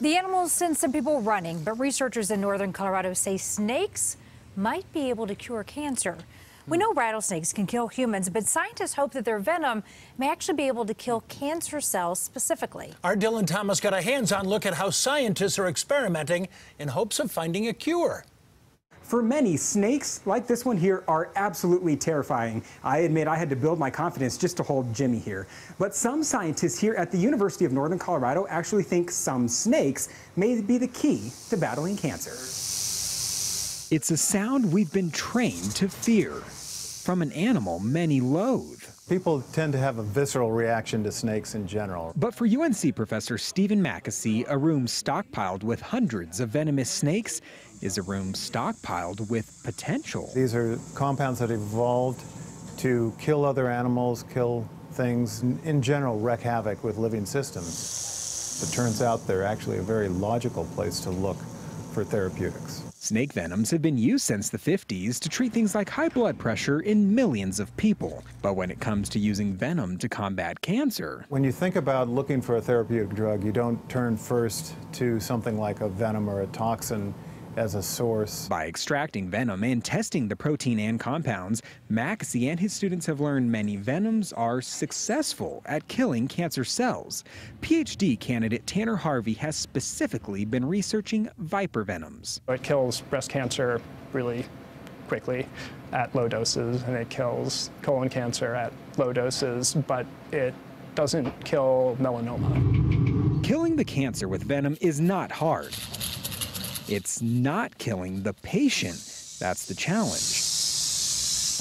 The animals send some people running, but researchers in northern Colorado say snakes might be able to cure cancer. We know rattlesnakes can kill humans, but scientists hope that their venom may actually be able to kill cancer cells specifically. Our Dillon Thomas got a hands on look at how scientists are experimenting in hopes of finding a cure. For many, snakes like this one here are absolutely terrifying. I admit I had to build my confidence just to hold Jimmy here. But some scientists here at the University of Northern Colorado actually think some snakes may be the key to battling cancer. It's a sound we've been trained to fear from an animal many loathe. People tend to have a visceral reaction to snakes in general. But for UNC professor Stephen Mackessy, a room stockpiled with hundreds of venomous snakes is a room stockpiled with potential. These are compounds that evolved to kill other animals, kill things, in general wreak havoc with living systems. It turns out they're actually a very logical place to look for therapeutics. Snake venoms have been used since the 50s to treat things like high blood pressure in millions of people. But when it comes to using venom to combat cancer, when you think about looking for a therapeutic drug, you don't turn first to something like a venom or a toxin as a source. By extracting venom and testing the protein and compounds, Mackessy and his students have learned many venoms are successful at killing cancer cells. PhD candidate Tanner Harvey has specifically been researching viper venoms. It kills breast cancer really quickly at low doses, and it kills colon cancer at low doses, but it doesn't kill melanoma. Killing the cancer with venom is not hard. It's not killing the patient. That's the challenge.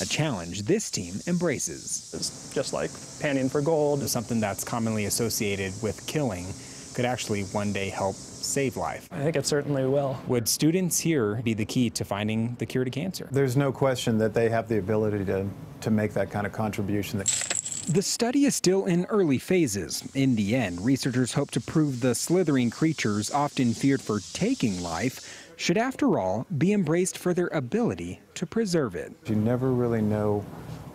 A challenge this team embraces. It's just like panning for gold. Something that's commonly associated with killing could actually one day help save life. I think it certainly will. Would students here be the key to finding the cure to cancer? There's no question that they have the ability to, to make that kind of contribution. The study is still in early phases. In the end, researchers hope to prove the slithering creatures often feared for taking life should, after all, be embraced for their ability to preserve it. You never really know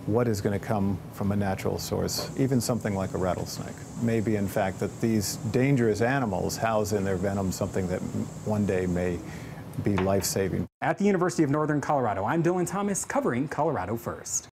what is going to come from a natural source, even something like a rattlesnake. Maybe, in fact, that these dangerous animals house in their venom something that one day may be life-saving. At the University of Northern Colorado, I'm Dillon Thomas covering Colorado First.